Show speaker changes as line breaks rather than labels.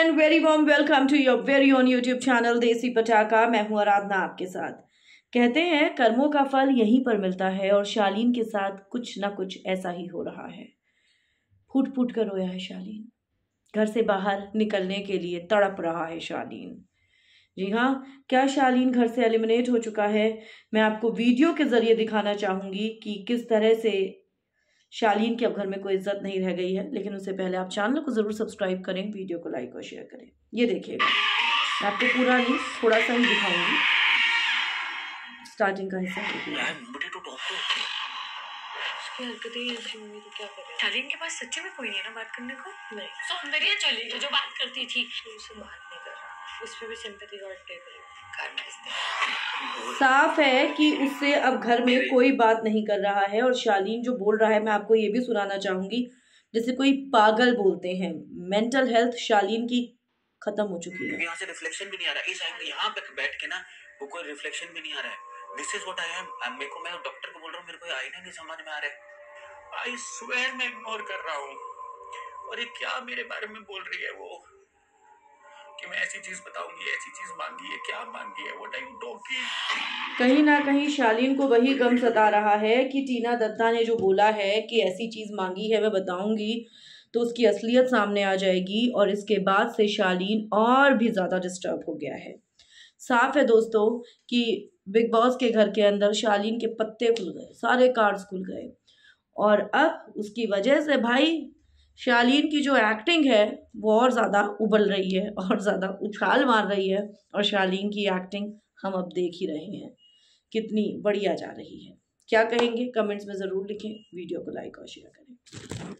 And very warm welcome to your very own YouTube channel Desi Patakha मैं हूँ आराधना आपके साथ। कहते हैं, कर्मों का फल यहीं पर मिलता है और शालीन के साथ कुछ ना कुछ ऐसा ही हो रहा है। फूट फूट कर रोया है शालीन। घर से बाहर निकलने के लिए तड़प रहा है शालीन। जी हाँ क्या शालीन घर से एलिमिनेट हो चुका है? मैं आपको वीडियो के ज़रिए दिखाना चाहूँगी कि किस तरह से शालीन के अब घर में कोई इज़्ज़त नहीं रह गई है लेकिन उससे पहले आप चैनल को ज़रूर सब्सक्राइब करें वीडियो को लाइक और शेयर करें। ये देखिएगा मैं आपको पूरा नहीं थोड़ा सा ही दिखाऊँगी। स्टार्टिंग का हिस्सा
तो क्या करें?
शालीन के पास सच्ची में कोई नहीं है ना बात करने को?
नहीं।
सौंदर्य चली जो बात करती थी।
तो बात नहीं उस पर भी सिंपैथी
में इसने
साफ़ है कि उससे अब घर में कोई बात नहीं कर रहा है और शालीन जो बोल रहा है मैं आपको ये भी सुनाना चाहूँगी। जैसे कोई पागल बोलते हैं मेंटल हेल्थ शालीन की खत्म हो चुकी है।
यहाँ से रिफ्लेक्शन भी नहीं आ रहा। है इस एंगल यहाँ पे बैठ के ना वो कोई रिफ्लेक्शन भी नहीं आ रहा है। This is what I am मेरे को मैं डॉक्टर को बोल रहा हूँ मेरे को ये आईना नहीं समझ में आ रहा है। आई स्वेयर मैं इग्नोर कर रहा हूँ। और ये क्या मेरे बारे में बोल रही है वो? कि मैं ऐसी चीज़ बताऊँगी, ऐसी चीज़ मांगी है, क्या मांगी है? व्हाट आई टॉकिंग
कहीं ना कहीं शालीन को वही गम सता रहा है कि टीना दत्ता ने जो बोला है कि ऐसी चीज़ मांगी है, मैं बताऊँगी तो उसकी असलियत सामने आ जाएगी और इसके बाद से शालीन और भी ज़्यादा डिस्टर्ब हो गया है। साफ़ है दोस्तों कि बिग बॉस के घर के अंदर शालीन के पत्ते खुल गए, सारे कार्ड्स खुल गए और अब उसकी वजह से भाई शालीन की जो एक्टिंग है, वो और ज़्यादा उबल रही है और ज़्यादा उछाल मार रही है और शालीन की एक्टिंग हम अब देख ही रहे हैं। कितनी बढ़िया जा रही है। क्या कहेंगे? कमेंट्स में ज़रूर लिखें, वीडियो को लाइक और शेयर करें।